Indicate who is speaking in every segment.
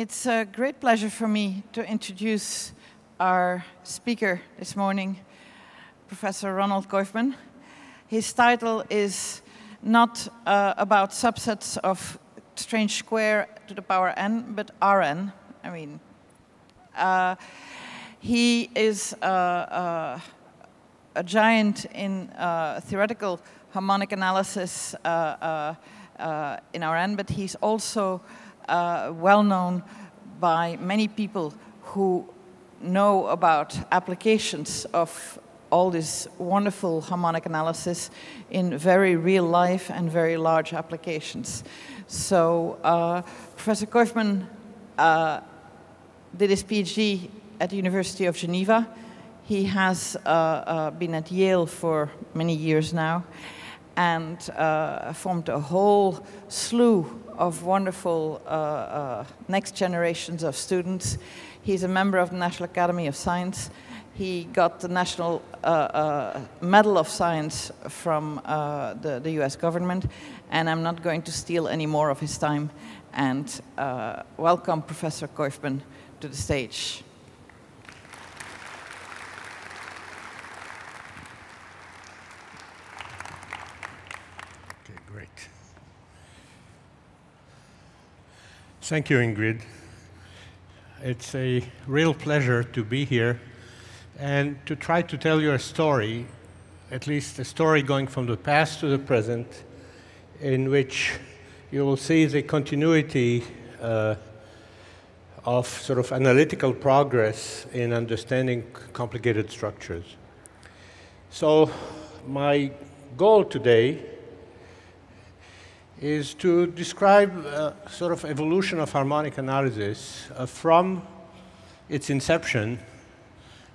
Speaker 1: It's a great pleasure for me to introduce our speaker this morning, Professor Ronald Coifman. His title is not uh, about subsets of strange square to the power n, but Rn. I mean, uh, he is uh, uh a giant in uh, theoretical harmonic analysis in Rn, but he's also well known by many people who know about applications of all this wonderful harmonic analysis in very real life and very large applications. So uh, Professor Coifman uh, did his PhD at the University of Geneva. He has uh, uh been at Yale for many years now and uh, formed a whole slew of wonderful uh, next generations of students. He's a member of the National Academy of Science he got the National uh, uh, Medal of Science from uh, the, the, US government, and I'm not going to steal any more of his time. And uh, welcome Professor Coifman to the stage.
Speaker 2: Okay, great. Thank you, Ingrid. It's a real pleasure to be here and to try to tell you a story, at least a story going from the past to the present, in which you will see the continuity uh, of sort of analytical progress in understanding complicated structures. So my goal today is to describe a sort of evolution of harmonic analysis uh, from its inception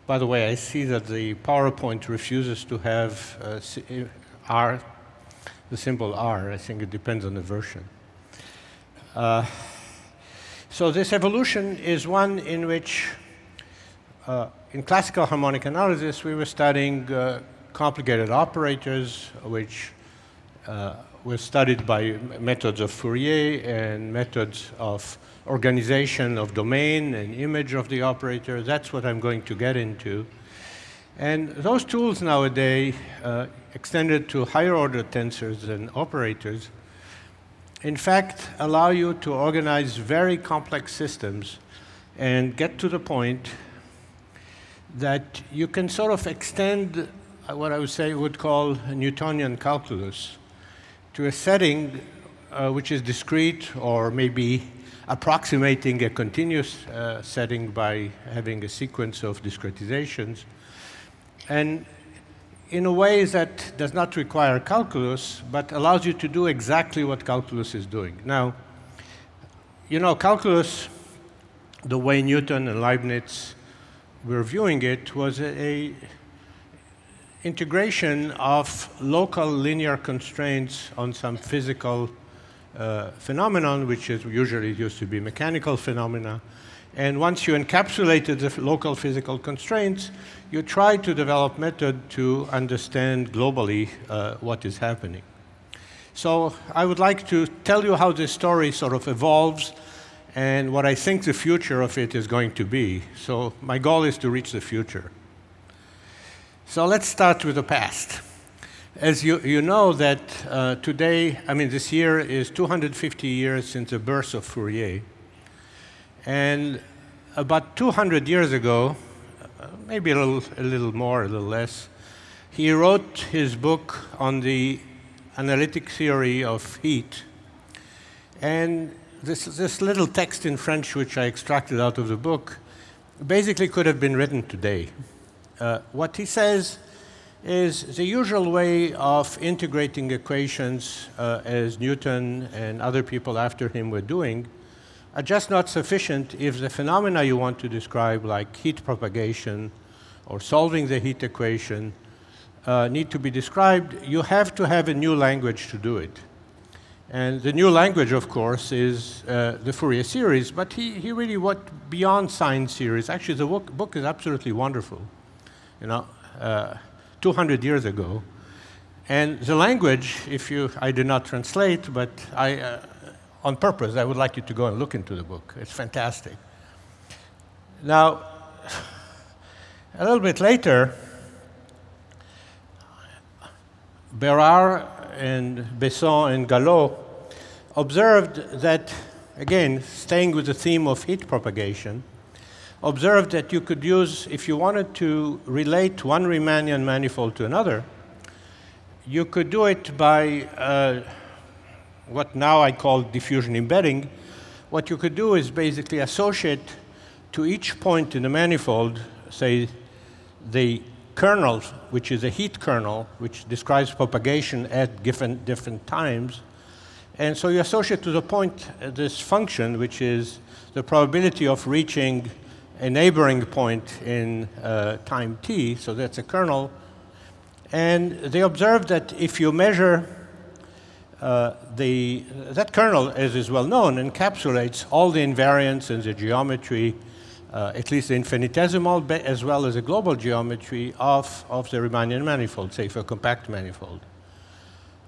Speaker 2: by the way, I see that the PowerPoint refuses to have uh, R, the symbol R. I think it depends on the version. Uh, so this evolution is one in which, uh, in classical harmonic analysis, we were studying uh, complicated operators, which uh, were studied by methods of Fourier and methods of organization of domain and image of the operator. That's what I'm going to get into. And those tools nowadays, uh, extended to higher order tensors and operators, in fact, allow you to organize very complex systems and get to the point that you can sort of extend what I would say would call Newtonian calculus to a setting uh, which is discrete or maybe approximating a continuous uh, setting by having a sequence of discretizations. And in a way that does not require calculus, but allows you to do exactly what calculus is doing. Now, you know, calculus, the way Newton and Leibniz were viewing it, was a, a integration of local linear constraints on some physical uh, phenomenon, which is usually used to be mechanical phenomena. And once you encapsulated the local physical constraints, you try to develop method to understand globally uh, what is happening. So I would like to tell you how this story sort of evolves and what I think the future of it is going to be. So my goal is to reach the future. So let's start with the past. As you, you know that uh, today, I mean this year is 250 years since the birth of Fourier. And about 200 years ago, uh, maybe a little, a little more, a little less, he wrote his book on the analytic theory of heat. And this, this little text in French, which I extracted out of the book, basically could have been written today. Uh, what he says is the usual way of integrating equations uh, as Newton and other people after him were doing are just not sufficient if the phenomena you want to describe, like heat propagation or solving the heat equation, uh, need to be described. You have to have a new language to do it. And the new language, of course, is uh, the Fourier series, but he, he really went beyond sine series. Actually, the book, book is absolutely wonderful. You know, uh, 200 years ago. And the language, if you, I did not translate, but I uh, on purpose. I would like you to go and look into the book. It's fantastic. Now, a little bit later, Bérard and Besson and Gallot observed that, again, staying with the theme of heat propagation, observed that you could use, if you wanted to relate one Riemannian manifold to another, you could do it by uh, what now I call diffusion embedding. What you could do is basically associate to each point in the manifold, say, the kernel, which is a heat kernel, which describes propagation at different, different times. And so you associate to the point uh, this function, which is the probability of reaching a neighboring point in uh, time t, so that's a kernel. And they observed that if you measure uh, the, that kernel, as is well known, encapsulates all the invariants in the geometry, uh, at least the infinitesimal, as well as the global geometry of, of the Riemannian manifold, say for compact manifold.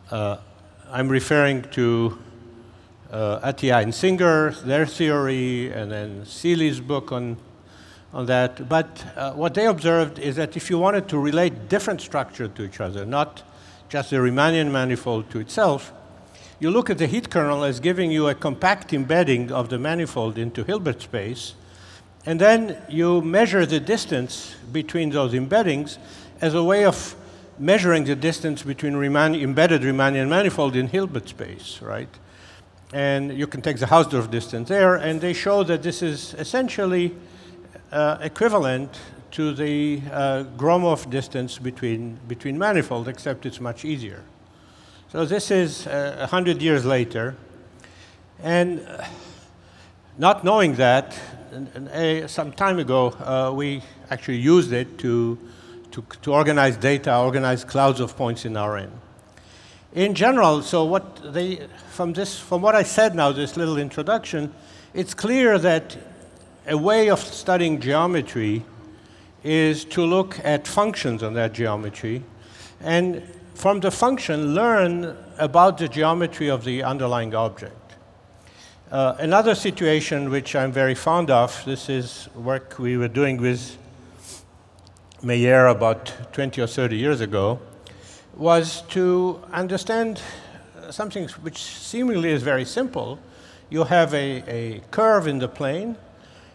Speaker 2: Uh, I'm referring to uh, Atiyah and Singer, their theory, and then Seeley's book on, on that. But uh, what they observed is that if you wanted to relate different structure to each other, not just the Riemannian manifold to itself, you look at the heat kernel as giving you a compact embedding of the manifold into Hilbert space, and then you measure the distance between those embeddings as a way of measuring the distance between Riemann embedded Riemannian manifold in Hilbert space, right? And you can take the Hausdorff distance there, and they show that this is essentially uh, equivalent to the uh, Gromov distance between, between manifold, except it's much easier. So this is uh, 100 years later. And uh, not knowing that, and, and, uh, some time ago, uh, we actually used it to, to, to, organize data, organize clouds of points in Rn. In general, so what they, from, this, from what I said now, this little introduction, it's clear that a way of studying geometry is to look at functions on that geometry and from the function, learn about the geometry of the underlying object. Uh, another situation which I'm very fond of, this is work we were doing with Meyer about 20 or 30 years ago, was to understand something which seemingly is very simple. You have a, a curve in the plane,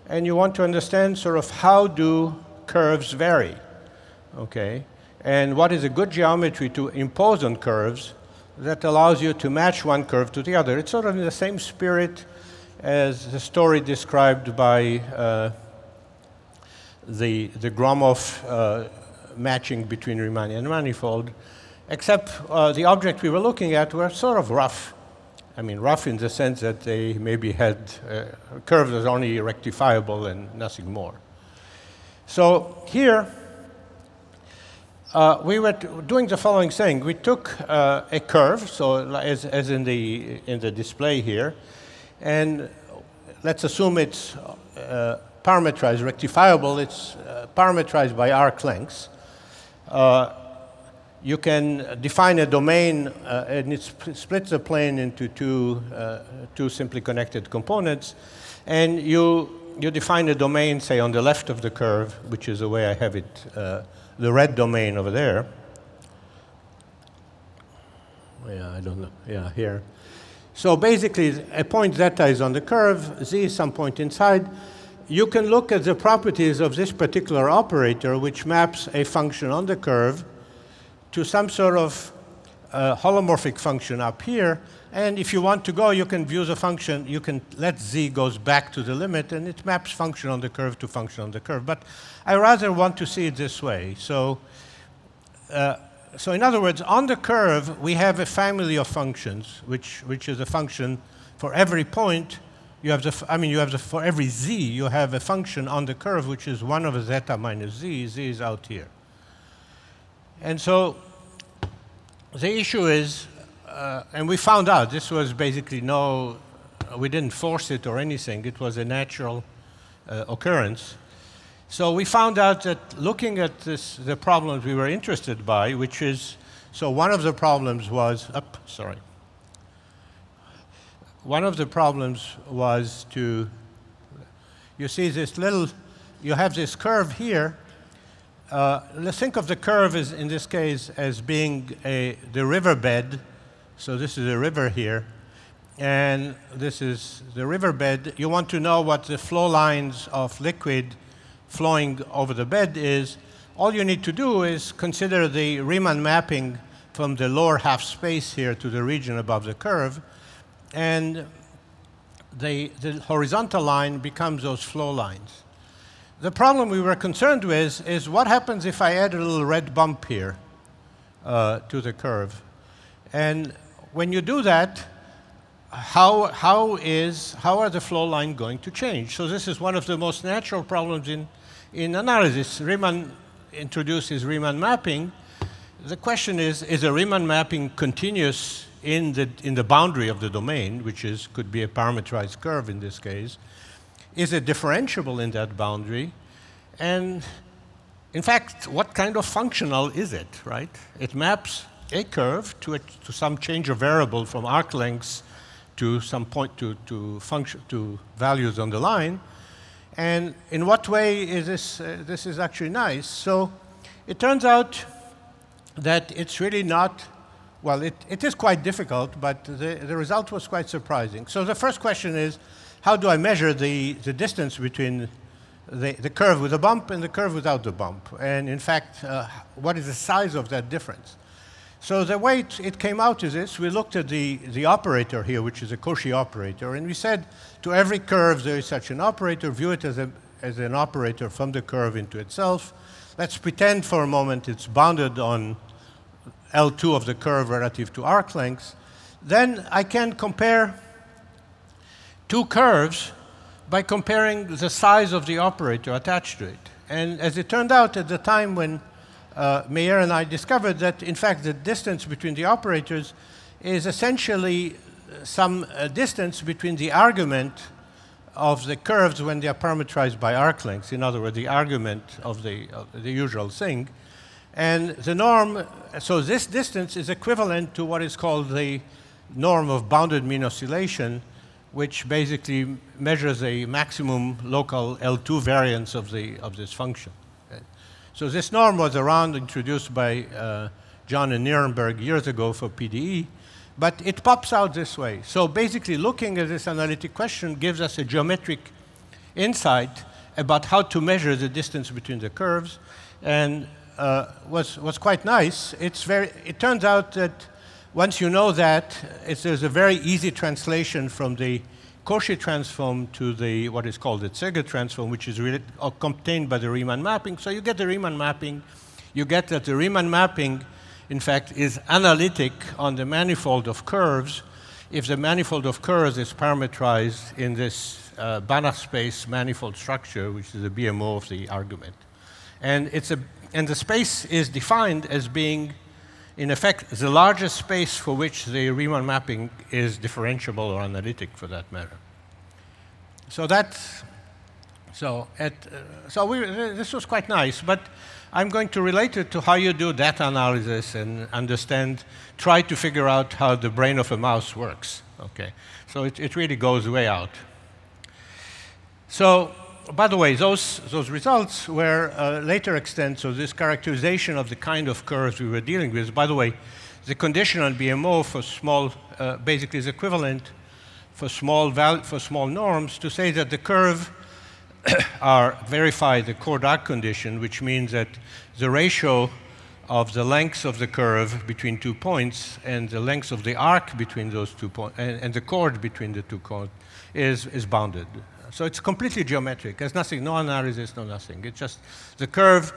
Speaker 2: and you want to understand sort of how do curves vary, okay? and what is a good geometry to impose on curves that allows you to match one curve to the other. It's sort of in the same spirit as the story described by uh, the, the Gromov uh, matching between Riemannian manifold, except uh, the object we were looking at were sort of rough. I mean, rough in the sense that they maybe had uh, curves that only rectifiable and nothing more. So here, uh, we were doing the following thing. We took uh, a curve, so as, as in, the, in the display here, and let's assume it's uh, parametrized, rectifiable, it's uh, parametrized by arc lengths. Uh, you can define a domain, uh, and it sp splits the plane into two, two simply connected components, and you, you define a domain, say, on the left of the curve, which is the way I have it the red domain over there. Yeah, I don't know. Yeah, here. So basically, a point zeta is on the curve, z is some point inside. You can look at the properties of this particular operator, which maps a function on the curve to some sort of uh, holomorphic function up here. And if you want to go, you can view the function. You can let z goes back to the limit, and it maps function on the curve to function on the curve. But I rather want to see it this way. So, uh, so in other words, on the curve, we have a family of functions, which, which is a function for every point. You have the, I mean, you have the, for every z, you have a function on the curve, which is 1 over zeta minus z. z is out here. And so the issue is, uh, and we found out this was basically no, we didn't force it or anything, it was a natural uh, occurrence. So we found out that looking at this, the problems we were interested by, which is, so one of the problems was, up, sorry. one of the problems was to, you see this little, you have this curve here. Uh, let's think of the curve as, in this case as being a, the riverbed. So this is a river here. And this is the riverbed. You want to know what the flow lines of liquid flowing over the bed is. All you need to do is consider the Riemann mapping from the lower half space here to the region above the curve. And the, the horizontal line becomes those flow lines. The problem we were concerned with is what happens if I add a little red bump here uh, to the curve. And when you do that, how, how, is, how are the flow line going to change? So this is one of the most natural problems in, in analysis. Riemann introduces Riemann mapping, the question is, is a Riemann mapping continuous in the, in the boundary of the domain, which is, could be a parametrized curve in this case? Is it differentiable in that boundary? And in fact, what kind of functional is it, right? It maps a curve to, a, to some change of variable from arc lengths to some point to, to function to values on the line. And in what way is this, uh, this is actually nice? So it turns out that it's really not, well, it, it is quite difficult, but the, the result was quite surprising. So the first question is, how do I measure the, the distance between the, the curve with a bump and the curve without the bump? And in fact, uh, what is the size of that difference? So the way it, it, came out is this. We looked at the, the operator here, which is a Cauchy operator, and we said to every curve there is such an operator, view it as, a, as an operator from the curve into itself, Let's pretend for a moment it's bounded on L2 of the curve relative to arc length. Then I can compare two curves by comparing the size of the operator attached to it. And as it turned out, at the time when uh, Meyer and I discovered that, in fact, the distance between the operators is essentially some uh, distance between the argument of the curves when they are parameterized by arc lengths, in other words, the argument of the, the usual thing. And the norm, so this distance is equivalent to what is called the norm of bounded mean oscillation, which basically measures a maximum local L2 variance of, the, of this function. Okay. So this norm was around, introduced by uh, John and Nirenberg years ago for PDE, but it pops out this way. So basically, looking at this analytic question gives us a geometric insight about how to measure the distance between the curves. And uh, was, was quite nice. It's very, it turns out that once you know that, there's a very easy translation from the Cauchy transform to the what is called the Szegő transform, which is really, uh, contained by the Riemann mapping. So you get the Riemann mapping. You get that the Riemann mapping in fact, is analytic on the manifold of curves if the manifold of curves is parametrized in this uh, Banach space manifold structure, which is the BMO of the argument. And, it's a, and the space is defined as being, in effect, the largest space for which the Riemann mapping is differentiable or analytic for that matter. So that's, so, at, uh, so we, this was quite nice, but I'm going to relate it to how you do data analysis and understand, try to figure out how the brain of a mouse works. Okay, so it, it really goes way out. So, by the way, those, those results were uh, later extended, so this characterization of the kind of curves we were dealing with, by the way, the condition on BMO for small, uh, basically is equivalent for small, for small norms to say that the curve are verify the chord-arc condition, which means that the ratio of the lengths of the curve between two points and the length of the arc between those two points and, and, the chord between the two chords is, is bounded. So it's completely geometric. There's nothing, no analysis, no nothing. It's just the curve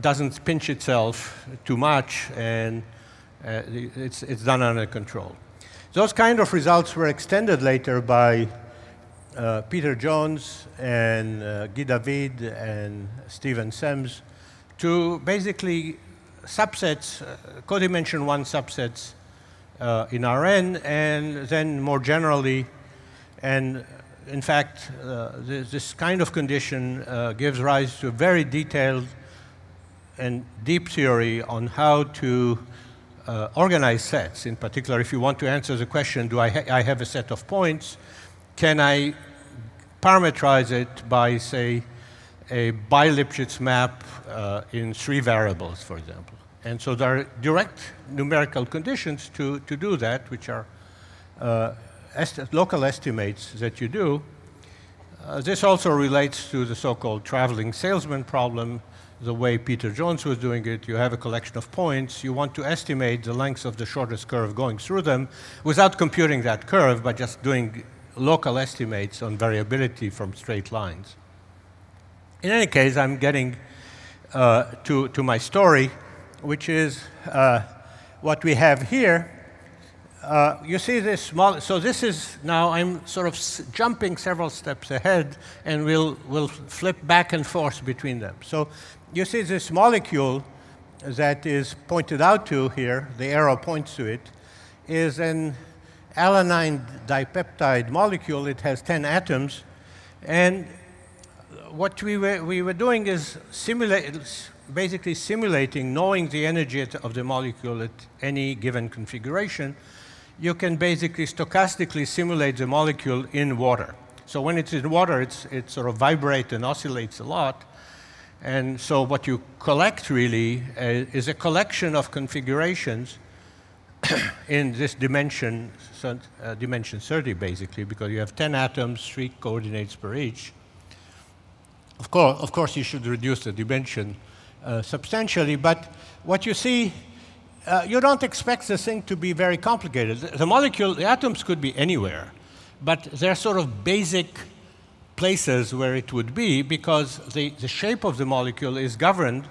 Speaker 2: doesn't pinch itself too much and uh, it's, it's done under control. Those kind of results were extended later by uh, Peter Jones and uh, Guy David and Stephen Semmes to basically subsets, uh, codimension one subsets uh, in Rn, and then more generally, and in fact, uh, this, this, kind of condition uh, gives rise to a very detailed and deep theory on how to uh, organized sets. In particular, if you want to answer the question, do I, ha I have a set of points, can I parameterize it by, say, a bi-Lipschitz map uh, in three variables, for example. And so there are direct numerical conditions to, to do that, which are uh, est local estimates that you do. Uh, this also relates to the so-called traveling salesman problem, the way Peter Jones was doing it. You have a collection of points. You want to estimate the length of the shortest curve going through them without computing that curve, but just doing local estimates on variability from straight lines. In any case, I'm getting uh, to, to my story, which is uh, what we have here. Uh, you see this small, so this is now, I'm sort of jumping several steps ahead, and we'll, we'll flip back and forth between them. So you see this molecule that is pointed out to here, the arrow points to it, is an alanine dipeptide molecule. It has 10 atoms. And what we were, we were doing is basically simulating, knowing the energy of the molecule at any given configuration, you can basically stochastically simulate the molecule in water. So when it's in water, it's, it sort of vibrates and oscillates a lot. And so what you collect really uh, is a collection of configurations in this dimension, uh, dimension 30 basically, because you have 10 atoms, three coordinates per each. Of course, of course you should reduce the dimension uh, substantially, but what you see, uh, you don't expect this thing to be very complicated. The, molecule, the atoms could be anywhere, but they're sort of basic places where it would be because the, the shape of the molecule is governed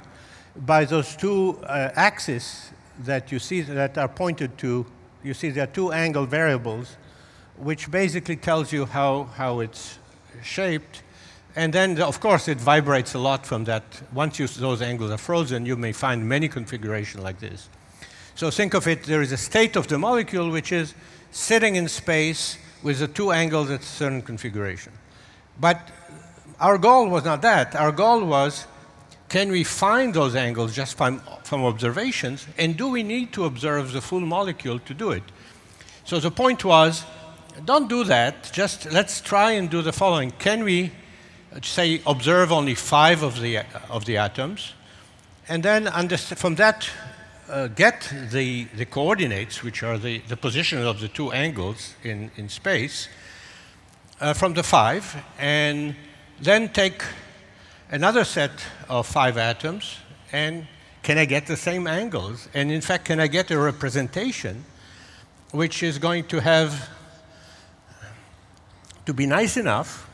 Speaker 2: by those two uh, axes that you see that are pointed to. You see there are two angle variables, which basically tells you how, how it's shaped. And then, of course, it vibrates a lot from that. Once you, those angles are frozen, you may find many configurations like this. So think of it, there is a state of the molecule which is sitting in space with the two angles at a certain configuration. But our goal was not that. Our goal was, can we find those angles just from, from observations? And do we need to observe the full molecule to do it? So the point was, don't do that. Just let's try and do the following. Can we uh, say, observe only five of the, uh, of the atoms, and then from that uh, get the, the coordinates, which are the, the position of the two angles in, in space, uh, from the five, and then take another set of five atoms, and can I get the same angles? And in fact, can I get a representation which is going to have to be nice enough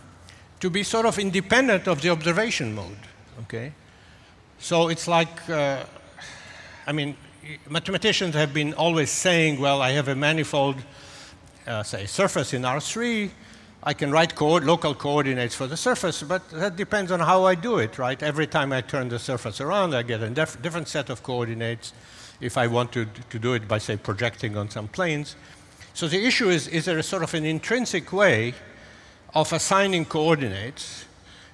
Speaker 2: to be sort of independent of the observation mode, okay? So it's like, uh, I mean, mathematicians have been always saying, well, I have a manifold, uh, say, surface in R3. I can write co local coordinates for the surface, but that depends on how I do it, right? Every time I turn the surface around, I get a different set of coordinates if I want to, to do it by, say, projecting on some planes. So the issue is, is there a sort of an intrinsic way of assigning coordinates.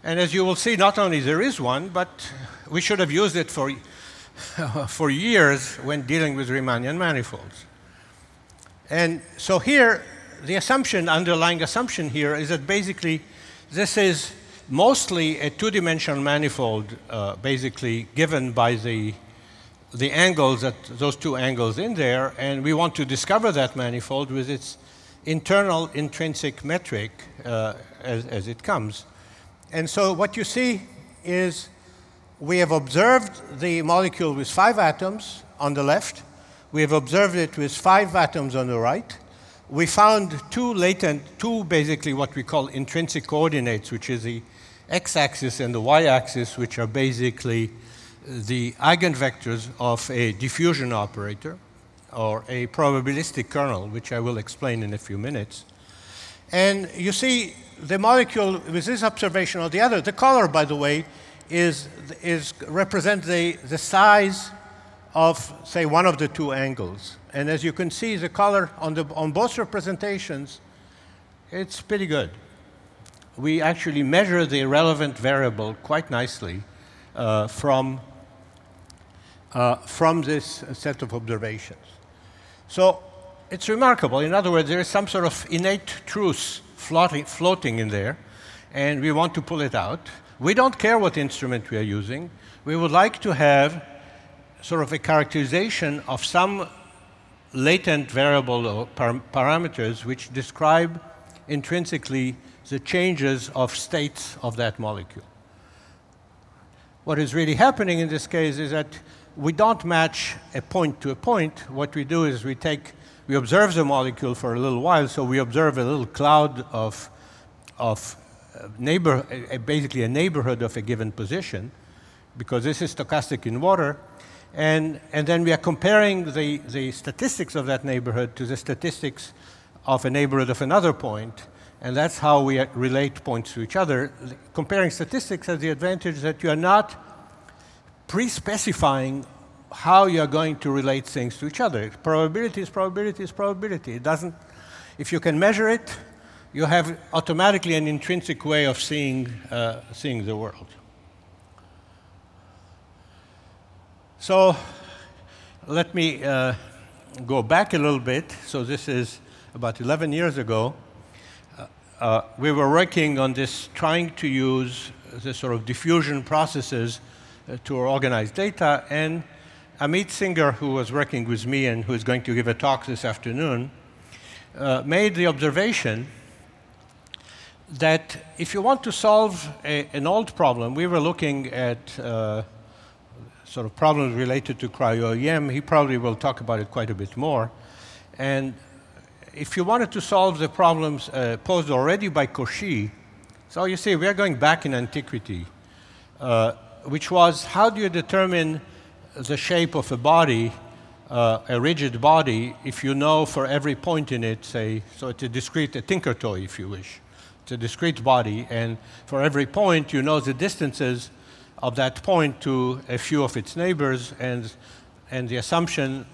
Speaker 2: And as you will see, not only there is one, but we should have used it for, for years when dealing with Riemannian manifolds. And so here, the assumption, underlying assumption here is that basically this is mostly a two-dimensional manifold, uh, basically given by the, the angles, that, those two angles in there, and we want to discover that manifold with its internal intrinsic metric uh, as, as it comes. And so what you see is we have observed the molecule with five atoms on the left. We have observed it with five atoms on the right. We found two latent, two basically what we call intrinsic coordinates, which is the x-axis and the y-axis, which are basically the eigenvectors of a diffusion operator or a probabilistic kernel, which I will explain in a few minutes. And you see the molecule with this observation or the other. The color, by the way, is, is represents the, the size of, say, one of the two angles. And as you can see, the color on, the, on both representations, it's pretty good. We actually measure the relevant variable quite nicely uh, from uh, from this set of observations. So it's remarkable. In other words, there is some sort of innate truth floating, floating in there, and we want to pull it out. We don't care what instrument we are using. We would like to have sort of a characterization of some latent variable or par parameters which describe intrinsically the changes of states of that molecule. What is really happening in this case is that we don't match a point to a point. What we do is we take, we observe the molecule for a little while, so we observe a little cloud of, of uh, neighbor, basically a neighborhood of a given position, because this is stochastic in water. And, and then we are comparing the, the statistics of that neighborhood to the statistics of a neighborhood of another point, and that's how we relate points to each other. Comparing statistics has the advantage that you are not pre-specifying how you're going to relate things to each other. Probability is probability is probability. It doesn't, if you can measure it, you have automatically an intrinsic way of seeing, uh, seeing the world. So let me uh, go back a little bit. So this is about 11 years ago. Uh, uh, we were working on this, trying to use the sort of diffusion processes uh, to organize data. And Amit Singer, who was working with me and who is going to give a talk this afternoon, uh, made the observation that if you want to solve a, an old problem, we were looking at uh, sort of problems related to cryo-EM. He probably will talk about it quite a bit more. And if you wanted to solve the problems uh, posed already by Cauchy, so you see, we are going back in antiquity, uh, which was how do you determine the shape of a body, uh, a rigid body, if you know for every point in it, say, so it's a discrete, a tinker toy, if you wish. It's a discrete body, and for every point, you know the distances of that point to a few of its neighbors, and, and the assumption,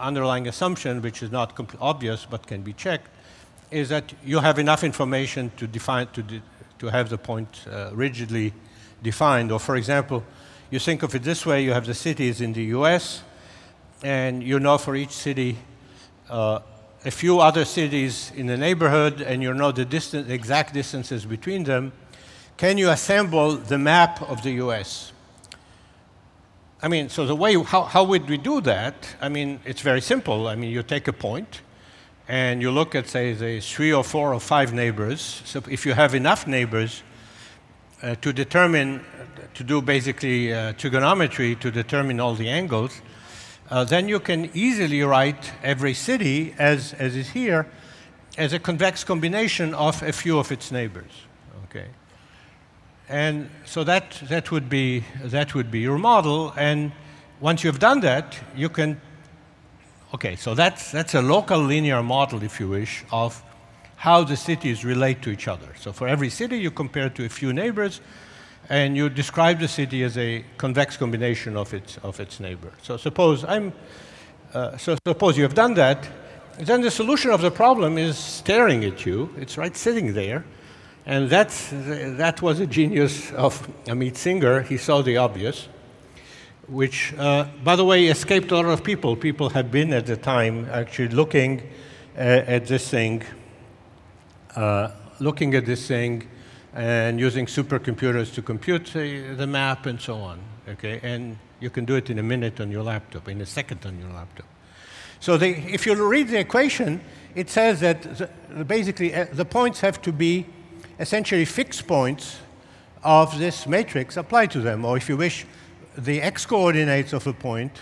Speaker 2: underlying assumption, which is not obvious but can be checked, is that you have enough information to define, to, de to have the point uh, rigidly defined. Or for example, you think of it this way, you have the cities in the US, and you know for each city uh, a few other cities in the neighborhood, and you know the distance, exact distances between them, can you assemble the map of the US? I mean, so the way, how, how would we do that? I mean, it's very simple. I mean, you take a point and you look at, say, the three or four or five neighbors. So if you have enough neighbors uh, to determine, to do basically uh, trigonometry to determine all the angles, uh, then you can easily write every city, as, as is here, as a convex combination of a few of its neighbors. Okay. And so that, that, would be, that would be your model. And once you've done that, you can, okay, so that's, that's a local linear model, if you wish, of how the cities relate to each other. So for every city, you compare to a few neighbors, and you describe the city as a convex combination of its, of its neighbor. So suppose I'm, uh, so suppose you have done that, then the solution of the problem is staring at you. It's right sitting there. And that's, that was a genius of Amit Singer. He saw the obvious, which, uh, by the way, escaped a lot of people. People had been at the time actually looking uh, at this thing, uh, looking at this thing and using supercomputers to compute the, the map and so on. Okay, and you can do it in a minute on your laptop, in a second on your laptop. So the, if you read the equation, it says that the, basically uh, the points have to be essentially fixed points of this matrix applied to them. Or if you wish, the x-coordinates of a point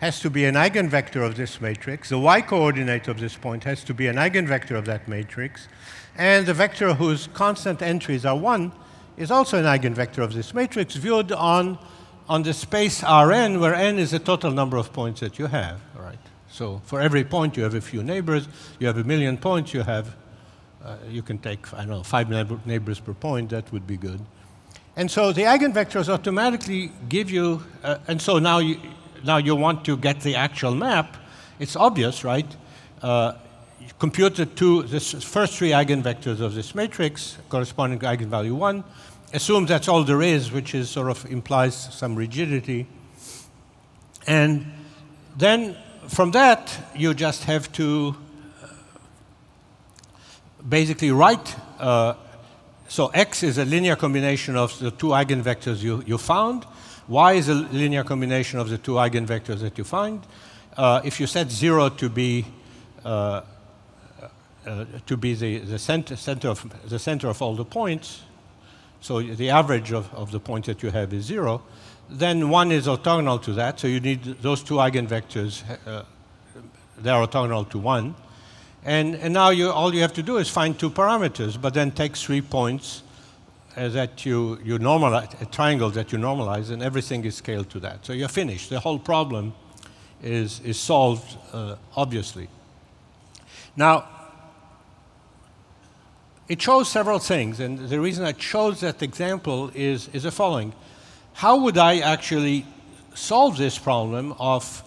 Speaker 2: has to be an eigenvector of this matrix. The y-coordinate of this point has to be an eigenvector of that matrix. And the vector whose constant entries are 1 is also an eigenvector of this matrix viewed on, on the space Rn, where n is the total number of points that you have. Right. So for every point, you have a few neighbors. You have a million points, you have uh, you can take, I don't know, five neighbors per point, that would be good. And so the eigenvectors automatically give you, uh, and so now you, now you want to get the actual map. It's obvious, right? Uh, compute the two, the first three eigenvectors of this matrix corresponding to eigenvalue 1. Assume that's all there is, which is sort of implies some rigidity. And then from that, you just have to uh, basically write. Uh, so x is a linear combination of the two eigenvectors you, you found. y is a linear combination of the two eigenvectors that you find. Uh, if you set 0 to be uh, uh, to be the, the center, center, of, the center of all the points, so the average of, of the points that you have is 0, then 1 is orthogonal to that, so you need those two eigenvectors, uh, they're orthogonal to 1. And, and now you, all you have to do is find two parameters, but then take three points uh, that you, you normalize, a triangle that you normalize, and everything is scaled to that. So you're finished. The whole problem is, is solved, uh, obviously. Now, it shows several things, and the reason I chose that example is, is the following. How would I actually solve this problem of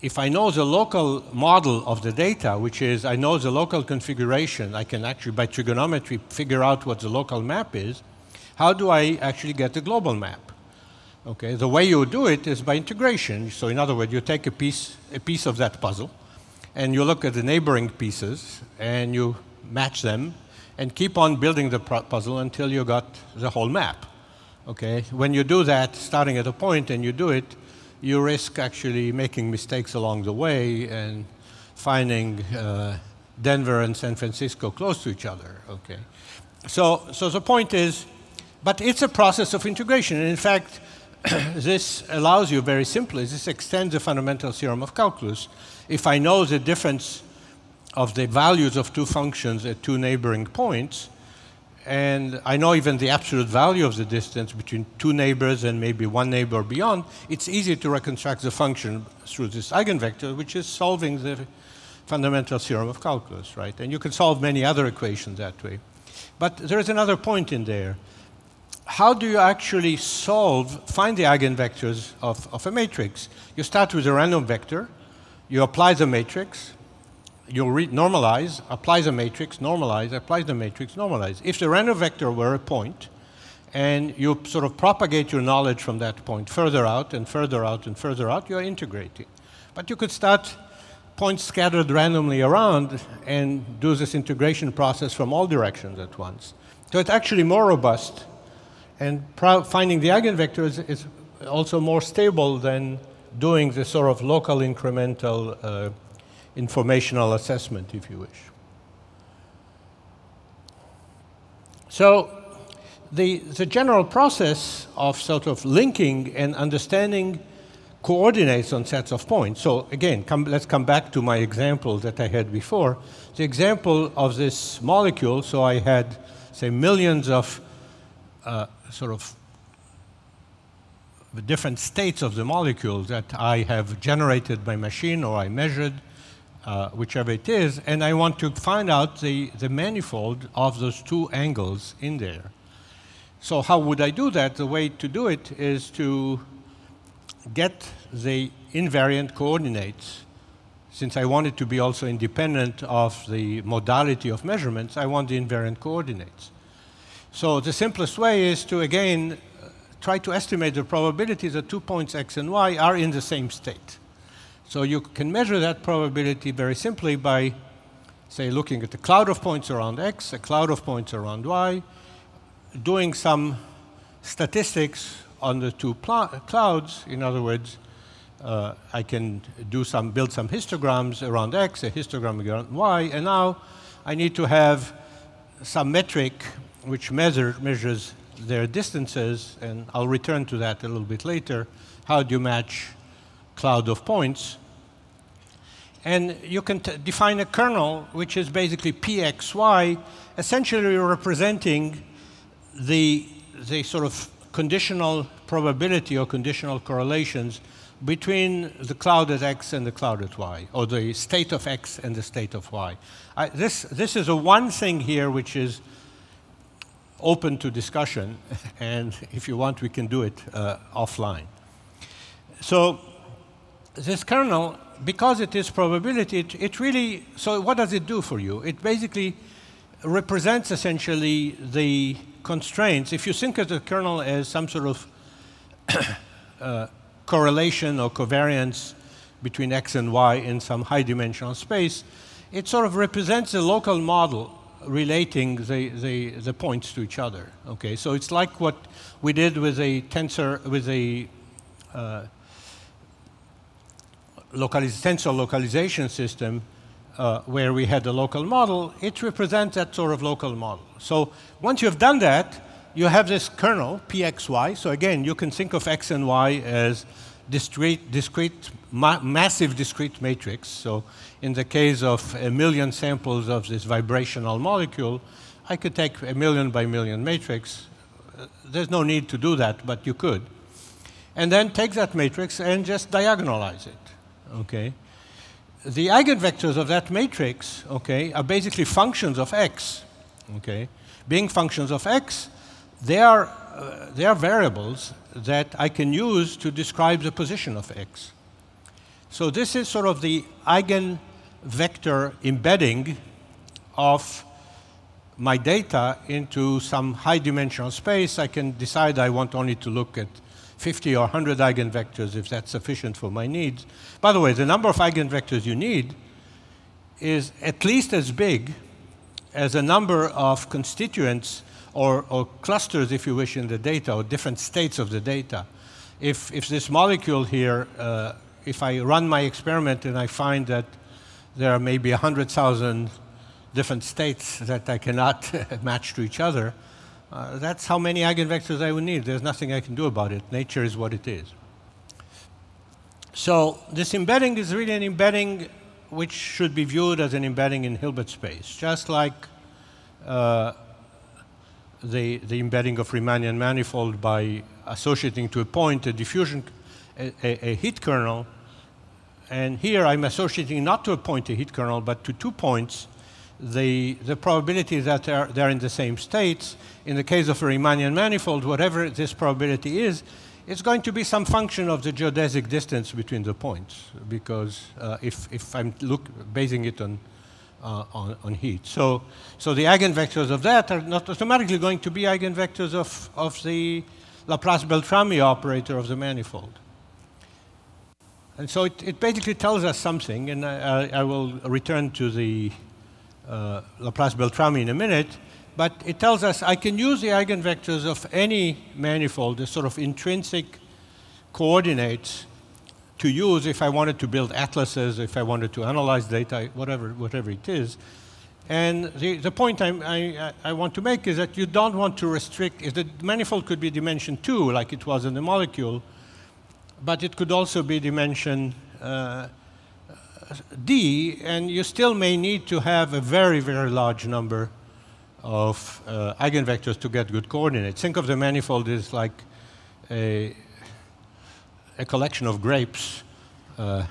Speaker 2: if I know the local model of the data, which is I know the local configuration, I can actually, by trigonometry, figure out what the local map is, how do I actually get the global map? Okay, the way you do it is by integration. So in other words, you take a piece, a piece of that puzzle, and you look at the neighboring pieces, and you match them, and keep on building the puzzle until you got the whole map. Okay, when you do that, starting at a point, and you do it, you risk actually making mistakes along the way and finding uh, Denver and San Francisco close to each other. Okay, so so the point is, but it's a process of integration, and in fact, this allows you very simply. This extends the fundamental theorem of calculus. If I know the difference of the values of two functions at two neighboring points, and I know even the absolute value of the distance between two neighbors and maybe one neighbor beyond, it's easy to reconstruct the function through this eigenvector, which is solving the fundamental theorem of calculus, right? And you can solve many other equations that way. But there is another point in there. How do you actually solve, find the eigenvectors of, of a matrix? You start with a random vector, you apply the matrix, you normalize, apply the matrix, normalize, apply the matrix, normalize. If the random vector were a point, and you sort of propagate your knowledge from that point further out and further out and further out, you're integrating. But you could start points scattered randomly around and do this integration process from all directions at once. So it's actually more robust, and finding the eigenvectors is also more stable than doing the sort of local incremental uh, informational assessment, if you wish. So the, the general process of sort of linking and understanding coordinates on sets of points. So again, come, let's come back to my example that I had before. The example of this molecule, so I had, say, millions of uh, sort of the different states of the molecule that I have generated by machine or I measured uh, whichever it is, and I want to find out the, the manifold of those two angles in there. So how would I do that? The way to do it is to get the invariant coordinates. Since I want it to be also independent of the modality of measurements, I want the invariant coordinates. So the simplest way is to, again, try to estimate the probability that two points x and y are in the same state. So you can measure that probability very simply by, say, looking at a cloud of points around x, a cloud of points around y, doing some statistics on the two clouds. In other words, uh, I can do some, build some histograms around x, a histogram around y, and now I need to have some metric which measure, measures their distances, and I'll return to that a little bit later. How do you match cloud of points? And you can define a kernel, which is basically pxy, essentially representing the, the sort of conditional probability or conditional correlations between the cloud at x and the cloud at y, or the state of x and the state of y. I, this, this is a one thing here which is open to discussion, and if you want, we can do it uh, offline. So this kernel because it is probability, it, it really, so what does it do for you? It basically represents essentially the constraints. If you think of the kernel as some sort of uh, correlation or covariance between x and y in some high dimensional space, it sort of represents a local model relating the, the, the points to each other. Okay, so it's like what we did with a tensor, with a uh, localiz tensor localization system uh, where we had a local model, it represents that sort of local model. So once you've done that, you have this kernel, pxy. So again, you can think of x and y as discrete, discrete ma massive discrete matrix. So in the case of a million samples of this vibrational molecule, I could take a million by million matrix. There's no need to do that, but you could. And then take that matrix and just diagonalize it. Okay? The eigenvectors of that matrix, okay, are basically functions of x. Okay? Being functions of x, they are, uh, they are variables that I can use to describe the position of x. So this is sort of the eigenvector embedding of my data into some high dimensional space. I can decide I want only to look at 50 or 100 eigenvectors if that's sufficient for my needs. By the way, the number of eigenvectors you need is at least as big as a number of constituents or, or, clusters, if you wish, in the data, or different states of the data. If, if this molecule here, uh, if I run my experiment and I find that there are maybe 100,000 different states that I cannot match to each other, uh, that's how many eigenvectors I would need. There's nothing I can do about it. Nature is what it is. So this embedding is really an embedding which should be viewed as an embedding in Hilbert space, just like uh, the, the embedding of Riemannian manifold by associating to a point a diffusion, a, a, a heat kernel. And here I'm associating not to a point a heat kernel, but to two points the, the probability that they're, they're in the same states. In the case of a Riemannian manifold, whatever this probability is, it's going to be some function of the geodesic distance between the points, because uh, if, if I'm look, basing it on, uh, on, on, heat. So, so the eigenvectors of that are not automatically going to be eigenvectors of, of the Laplace-Beltrami operator of the manifold. And so it, it basically tells us something, and I, I will return to the uh, Laplace-Beltrami in a minute, but it tells us I can use the eigenvectors of any manifold the sort of intrinsic coordinates to use if I wanted to build atlases, if I wanted to analyze data, whatever, whatever it is. And the, the point I, I want to make is that you don't want to restrict, if the manifold could be dimension 2, like it was in the molecule, but it could also be dimension uh, D, and you still may need to have a very, very large number of uh, eigenvectors to get good coordinates. Think of the manifold as like a, a collection of grapes uh,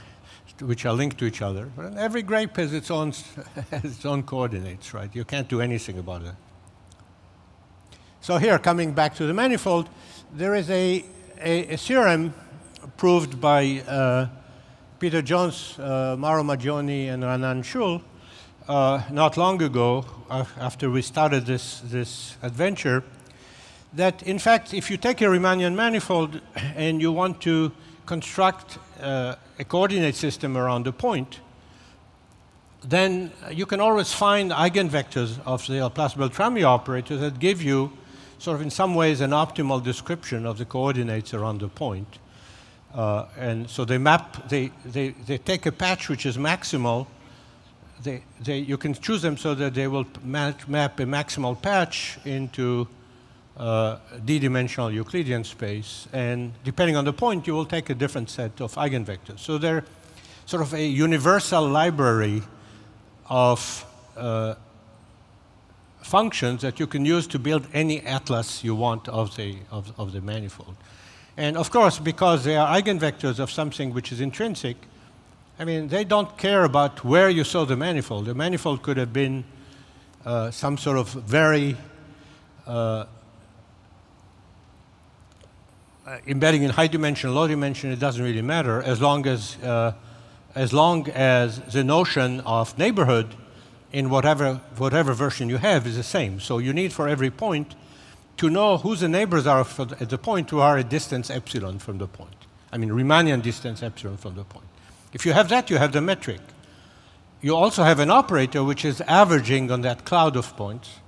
Speaker 2: which are linked to each other. And every grape has its own, has its own coordinates, right? You can't do anything about it. So here, coming back to the manifold, there is a, a, a theorem proved by uh, Peter Jones, uh, Mauro Maggioni, and Raanan Schul, uh, not long ago, after we started this, this adventure, that in fact, if you take a Riemannian manifold and you want to construct uh, a coordinate system around a point, then you can always find eigenvectors of the Laplace-Beltrami operator that give you, sort of in some ways, an optimal description of the coordinates around the point. Uh, and so they map, they, they, they take a patch which is maximal. They, they, you can choose them so that they will map, a maximal patch into uh, d-dimensional Euclidean space. And depending on the point, you will take a different set of eigenvectors. So they're sort of a universal library of uh, functions that you can use to build any atlas you want of the, of, of the manifold. And of course, because they are eigenvectors of something which is intrinsic, I mean, they don't care about where you saw the manifold. The manifold could have been uh, some sort of very uh, uh, embedding in high dimension, low dimension, it doesn't really matter as long as, uh, as long as the notion of neighborhood in whatever, whatever version you have is the same. So you need for every point to know who the neighbors are at the point who are a distance epsilon from the point. I mean Riemannian distance epsilon from the point. If you have that, you have the metric. You also have an operator which is averaging on that cloud of points.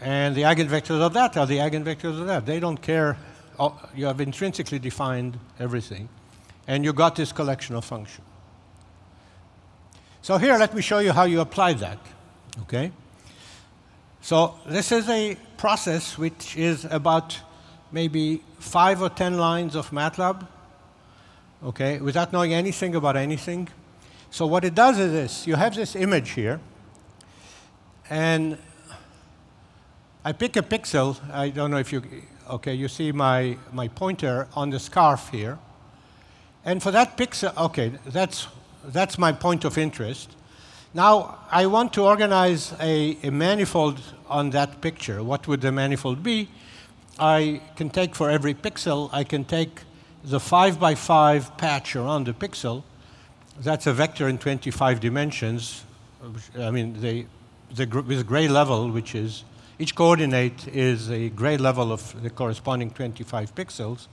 Speaker 2: And the eigenvectors of that are the eigenvectors of that. They don't care. Oh, you have intrinsically defined everything. And you got this collection of functions. So here, let me show you how you apply that. Okay? So this is a process which is about maybe five or ten lines of MATLAB, okay, without knowing anything about anything. So what it does is this. You have this image here, and I pick a pixel. I don't know if you, okay, you see my, my pointer on the scarf here. And for that pixel, okay, that's, that's my point of interest. Now, I want to organize a, a, manifold on that picture. What would the manifold be? I can take for every pixel, I can take the 5 by 5 patch around the pixel. That's a vector in 25 dimensions. I mean, the, the with gray level, which is, each coordinate is a gray level of the corresponding 25 pixels.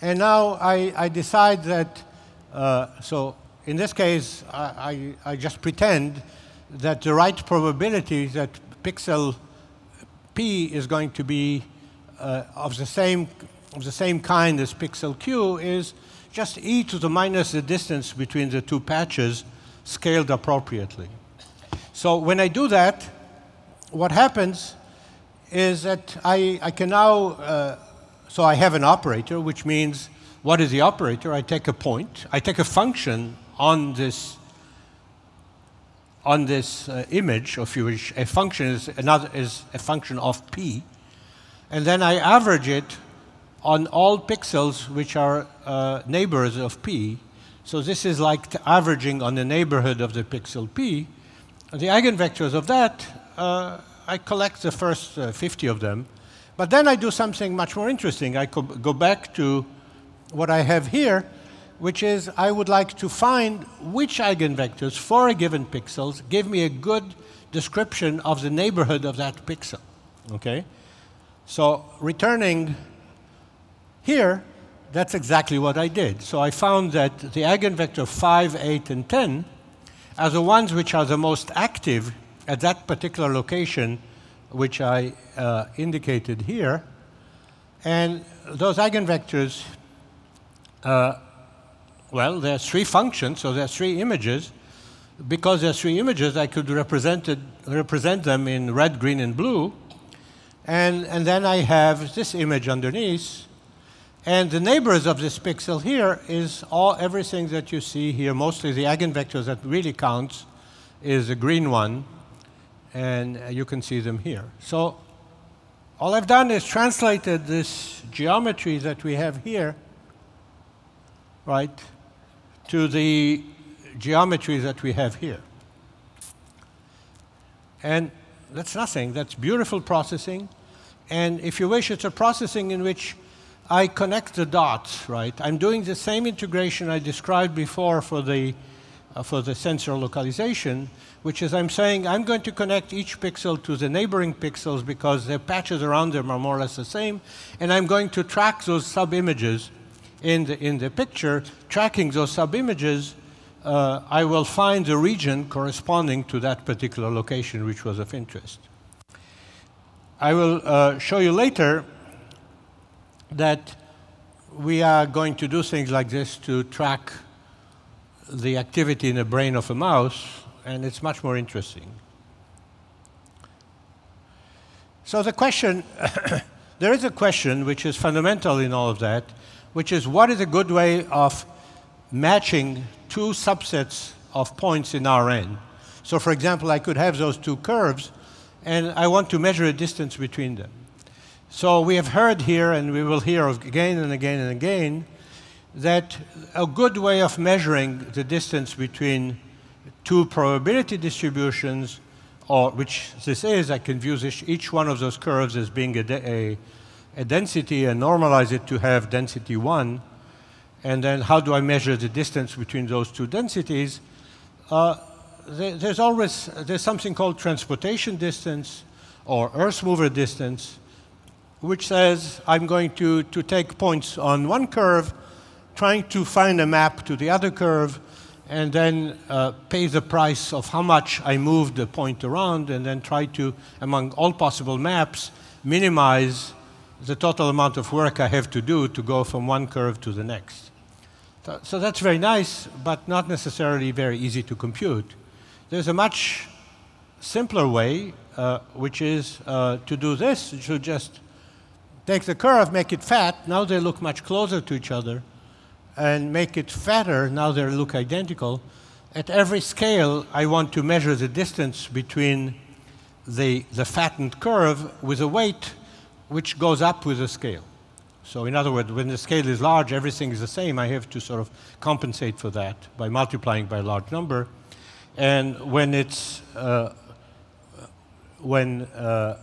Speaker 2: And now I, I decide that, uh, so in this case, I, I, I, just pretend that the right probability that pixel p is going to be uh, of, the same, of the same kind as pixel q is just e to the minus the distance between the two patches scaled appropriately. So when I do that, what happens is that I, I can now, uh, so I have an operator, which means what is the operator? I take a point, I take a function on this on this uh, image, if you wish, a function is another is a function of p, and then I average it on all pixels which are uh, neighbors of p. So this is like averaging on the neighborhood of the pixel p. The eigenvectors of that, uh, I collect the first uh, 50 of them, but then I do something much more interesting. I go back to what I have here, which is I would like to find which eigenvectors for a given pixel give me a good description of the neighborhood of that pixel. Okay? So returning here, that's exactly what I did. So I found that the eigenvector 5, 8, and 10 are the ones which are the most active at that particular location, which I uh, indicated here. And those eigenvectors uh, well, there's three functions, so there's three images. Because there's three images, I could represent, it, represent them in red, green, and blue. And, and then I have this image underneath. And the neighbors of this pixel here is all everything that you see here, mostly the eigenvectors that really counts is the green one. And you can see them here. So all I've done is translated this geometry that we have here, right, to the geometry that we have here. And that's nothing. That's beautiful processing. And if you wish, it's a processing in which I connect the dots, right? I'm doing the same integration I described before for the, uh, for the sensor localization, which is I'm saying I'm going to connect each pixel to the neighboring pixels because the patches around them are more or less the same, and I'm going to track those sub-images in the, in the picture, tracking those sub-images, uh, I will find the region corresponding to that particular location which was of interest. I will uh, show you later that we are going to do things like this to track the activity in the brain of a mouse, and it's much more interesting. So the question, there is a question which is fundamental in all of that, which is what is a good way of matching two subsets of points in Rn. So for example, I could have those two curves, and I want to measure a distance between them. So we have heard here, and we will hear again and again and again, that a good way of measuring the distance between two probability distributions, or which this is, I can view this, each one of those curves as being a, a a density and normalize it to have density 1. And then how do I measure the distance between those two densities? Uh, there, there's always there's something called transportation distance or earth mover distance, which says I'm going to, to take points on one curve, trying to find a map to the other curve and then uh, pay the price of how much I moved the point around and then try to, among all possible maps, minimize the total amount of work I have to do to go from one curve to the next. So, so that's very nice, but not necessarily very easy to compute. There's a much simpler way, uh, which is uh, to do this, to just take the curve, make it fat, now they look much closer to each other, and make it fatter, now they look identical. At every scale, I want to measure the distance between the, the fattened curve with a weight which goes up with the scale. So in other words, when the scale is large, everything is the same. I have to sort of compensate for that by multiplying by a large number. And when it's, uh, when, uh,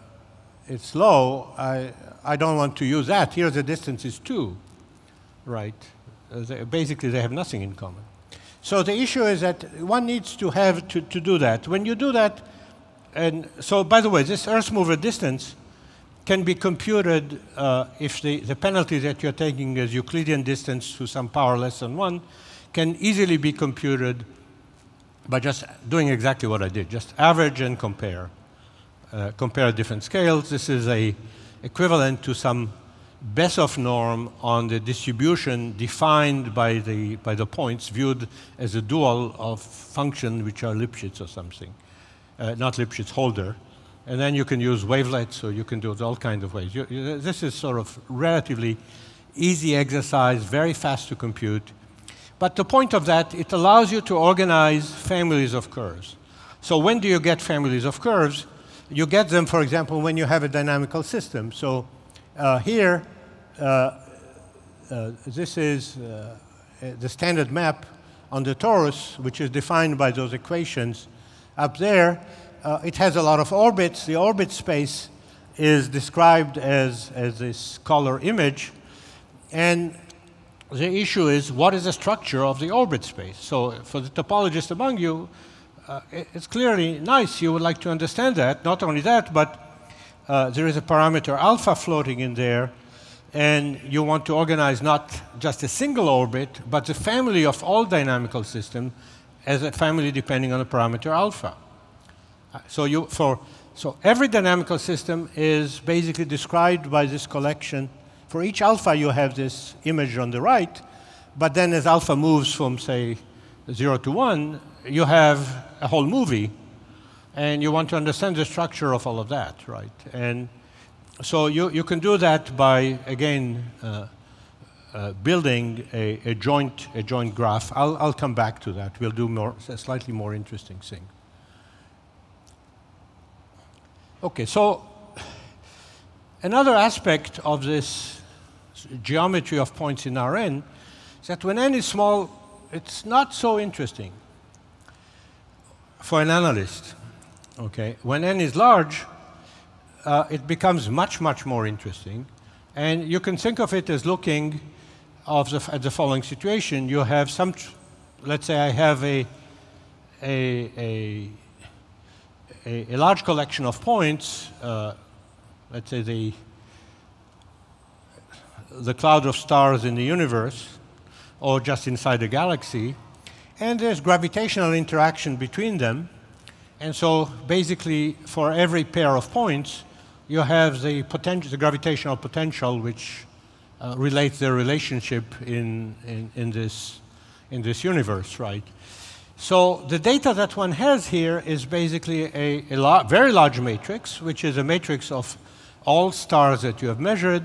Speaker 2: it's low, I, I don't want to use that. Here the distance is 2, right? Uh, they, basically, they have nothing in common. So the issue is that one needs to have to, to do that. When you do that, and so by the way, this Earth mover distance can be computed uh, if the, the penalty that you're taking is Euclidean distance to some power less than 1 can easily be computed by just doing exactly what I did, just average and compare. Uh, compare different scales. This is a equivalent to some Besov norm on the distribution defined by the, by the points viewed as a dual of function which are Lipschitz or something. Uh, not Lipschitz, Holder. And then you can use wavelets, or you can do it all kinds of ways. You, you, this is sort of relatively easy exercise, very fast to compute. But the point of that, it allows you to organize families of curves. So when do you get families of curves? You get them, for example, when you have a dynamical system. So uh, here, uh, uh, this is uh, the standard map on the torus, which is defined by those equations. Up there, uh, it has a lot of orbits. The orbit space is described as, as this color image. And the issue is what is the structure of the orbit space? So for the topologist among you, uh, it's clearly nice. You would like to understand that. Not only that, but uh, there is a parameter alpha floating in there, and you want to organize not just a single orbit, but the family of all dynamical systems as a family depending on the parameter alpha. So, you, for, so every dynamical system is basically described by this collection. For each alpha, you have this image on the right, but then as alpha moves from, say, 0 to 1, you have a whole movie, and you want to understand the structure of all of that, right? And so you, you can do that by, again, uh, uh, building a, a, joint, a joint graph. I'll, I'll come back to that. We'll do more, a slightly more interesting thing. Okay, so another aspect of this geometry of points in Rn is that when n is small, it's not so interesting for an analyst. Okay, when n is large, uh, it becomes much, much more interesting. And you can think of it as looking of the, at the following situation. You have some, let's say I have a, a, a a, a large collection of points, uh, let's say the, the cloud of stars in the universe, or just inside the galaxy, and there's gravitational interaction between them. And so basically, for every pair of points, you have the, potential, the gravitational potential which uh, relates their relationship in, in, in, this, in this universe, right? So the data that one has here is basically a, a la very large matrix, which is a matrix of all stars that you have measured,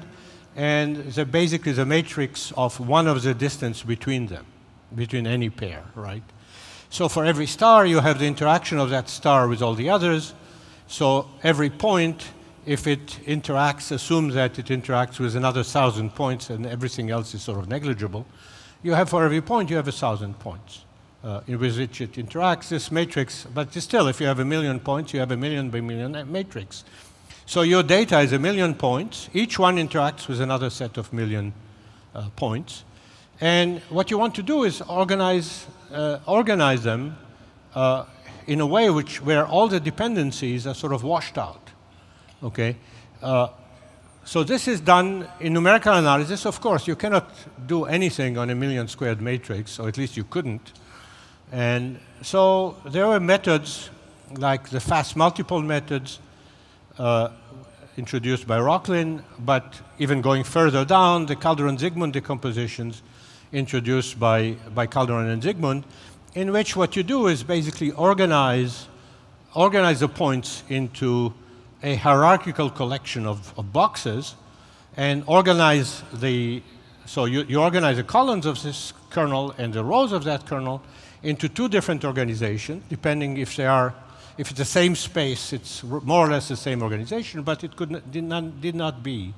Speaker 2: and the, basically the matrix of one of the distance between them, between any pair, right? So for every star, you have the interaction of that star with all the others. So every point, if it interacts, assume that it interacts with another thousand points and everything else is sort of negligible. You have for every point, you have a thousand points uh, in which it interacts, this matrix, but still, if you have a million points, you have a million by million matrix. So your data is a million points. Each one interacts with another set of million uh, points. And what you want to do is organize, uh, organize them uh, in a way which, where all the dependencies are sort of washed out. Okay? Uh, so this is done in numerical analysis. Of course, you cannot do anything on a million squared matrix, or at least you couldn't. And so there were methods like the fast multipole methods uh, introduced by Rokhlin, but even going further down, the Calderon-Zygmund decompositions introduced by, by Calderon and Zygmund, in which what you do is basically organize, organize the points into a hierarchical collection of, of boxes and organize the, so you, you organize the columns of this kernel and the rows of that kernel into two different organizations, depending if they are, if it's the same space, it's more or less the same organization, but it could did, not, did not be.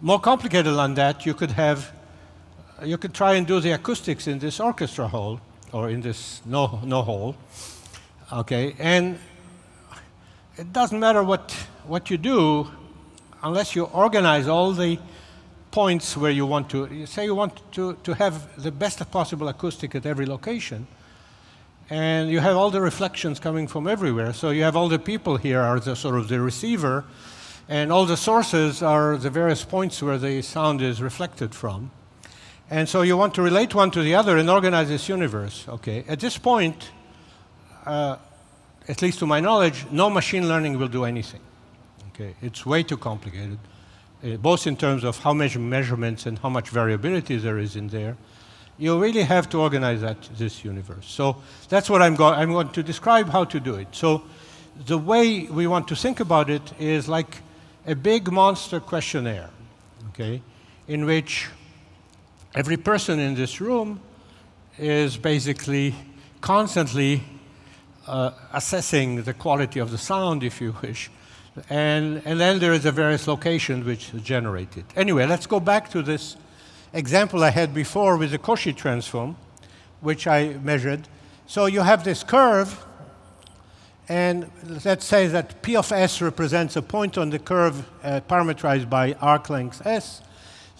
Speaker 2: More complicated than that, you could have, you could try and do the acoustics in this orchestra hall, or in this no, no hall, okay, and it doesn't matter what, what you do unless you organize all the points where you want to, you say you want to, to have the best possible acoustic at every location, and you have all the reflections coming from everywhere. So you have all the people here are the sort of the receiver, and all the sources are the various points where the sound is reflected from. And so you want to relate one to the other and organize this universe. Okay. At this point, uh, at least to my knowledge, no machine learning will do anything. Okay, it's way too complicated, uh, both in terms of how much measurements and how much variability there is in there. You really have to organize that, this universe. So that's what I'm, go I'm going to describe how to do it. So the way we want to think about it is like a big monster questionnaire, okay, in which every person in this room is basically constantly uh, assessing the quality of the sound, if you wish. And, and then there is a various location which generate it. Anyway, let's go back to this example I had before with the Cauchy transform, which I measured. So you have this curve, and let's say that P of S represents a point on the curve uh, parameterized by arc length S.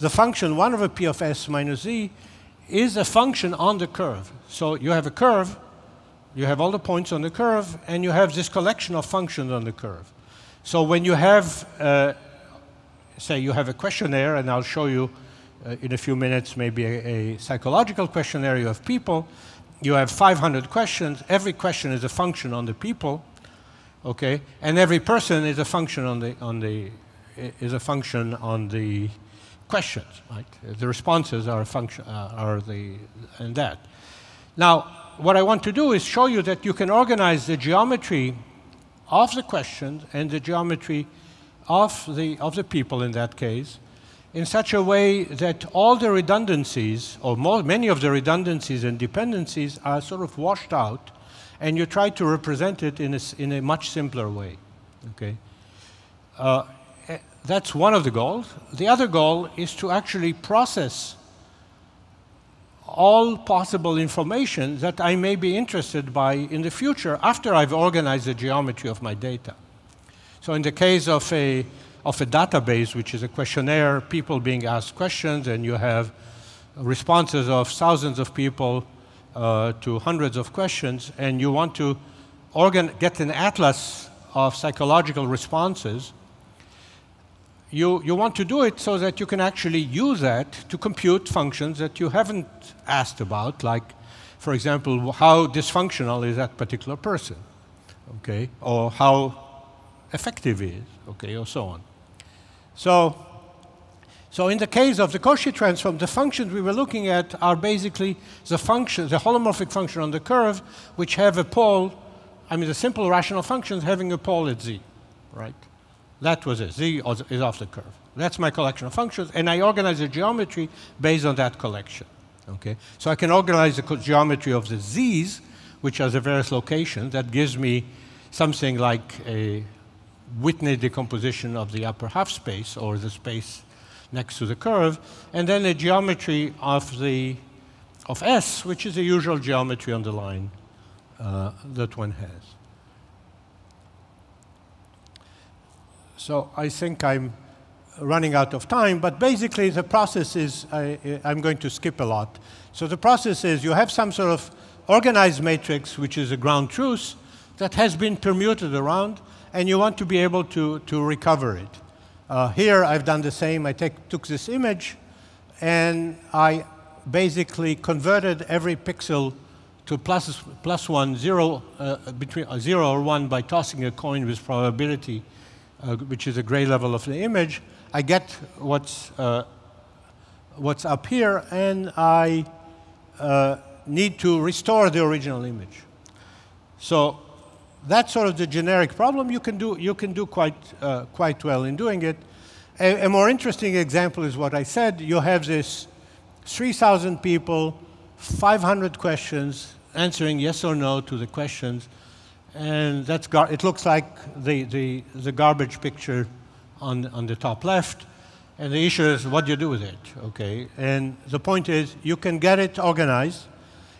Speaker 2: The function 1 over P of S minus Z is a function on the curve. So you have a curve, you have all the points on the curve, and you have this collection of functions on the curve. So when you have, uh, say, you have a questionnaire, and I'll show you uh, in a few minutes maybe a, a, psychological questionnaire, you have people, you have 500 questions, every question is a function on the people, okay, and every person is a function on the, on the, is a function on the questions, right? The responses are function, uh, are the, and that. Now, what I want to do is show you that you can organize the geometry of the questions and the geometry of the, of the people in that case in such a way that all the redundancies, or more, many of the redundancies and dependencies, are sort of washed out, and you try to represent it in a, in a much simpler way. Okay? Uh, that's one of the goals. The other goal is to actually process all possible information that I may be interested by in the future after I've organized the geometry of my data. So in the case of a, of a database, which is a questionnaire, people being asked questions, and you have responses of thousands of people uh, to hundreds of questions, and you want to organ get an atlas of psychological responses, you, you want to do it so that you can actually use that to compute functions that you haven't asked about, like, for example, how dysfunctional is that particular person, okay, or how effective is, okay, or so on. So, so in the case of the Cauchy transform, the functions we were looking at are basically the function, the holomorphic function on the curve, which have a pole, I mean the simple rational functions having a pole at z, right? That was it. Z is off the curve. That's my collection of functions, and I organize the geometry based on that collection. Okay? So I can organize the geometry of the z's, which are the various locations. That gives me something like a Whitney decomposition of the upper half space, or the space next to the curve, and then a geometry of the of S, which is the usual geometry on the line uh, that one has. So I think I'm running out of time, but basically the process is, I, am going to skip a lot. So the process is you have some sort of organized matrix, which is a ground truth, that has been permuted around, and you want to be able to, to recover it. Uh, here I've done the same. I take, took this image and I basically converted every pixel to plus, plus one, zero, uh, between uh, zero or one by tossing a coin with probability, uh, which is a gray level of the image. I get what's, uh, what's up here and I uh, need to restore the original image. So that's sort of the generic problem. You can do, you can do quite, uh, quite well in doing it. A, a, more interesting example is what I said. You have this 3,000 people, 500 questions, answering yes or no to the questions. And that's it looks like the, the, the garbage picture on, on the top left. And the issue is what do you do with it, okay? And the point is you can get it organized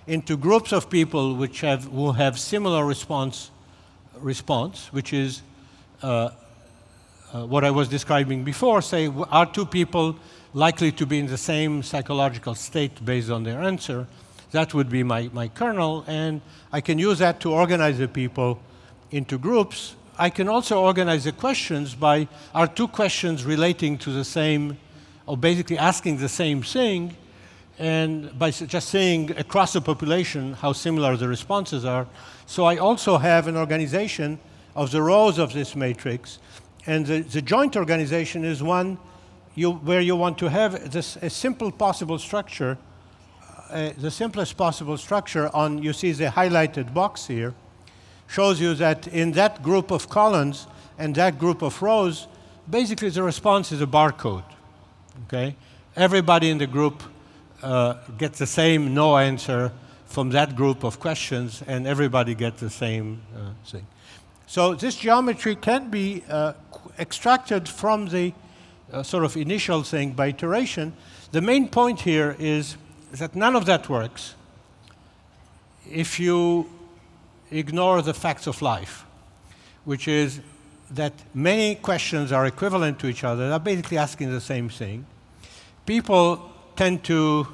Speaker 2: into groups of people which have, who have similar response, response which is uh, uh, what I was describing before, say, are two people likely to be in the same psychological state based on their answer? That would be my, my kernel, and I can use that to organize the people into groups. I can also organize the questions by, are two questions relating to the same, or basically asking the same thing, and by just saying across the population how similar the responses are. So I also have an organization of the rows of this matrix, and the, the joint organization is one you, where you want to have this, a simple possible structure, the simplest possible structure on, you see the highlighted box here, shows you that in that group of columns and that group of rows, basically the response is a barcode, okay? Everybody in the group uh, gets the same no answer from that group of questions, and everybody gets the same uh, thing. So this geometry can be uh, extracted from the uh, sort of initial thing by iteration. The main point here is that none of that works if you ignore the facts of life, which is that many questions are equivalent to each other. They're basically asking the same thing. People tend to